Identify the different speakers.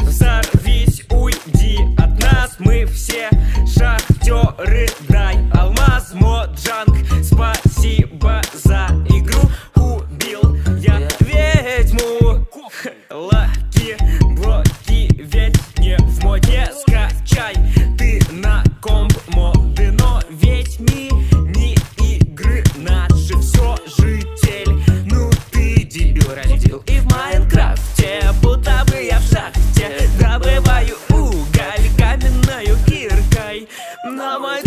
Speaker 1: взорвись, уйди от нас Мы все шахтеры, дай алмаз детьми. Не игры наши все житель. Ну ты дебил родитель И в Майнкрафте будто бы я в шахте. Добываю уголь каменную киркой. На мой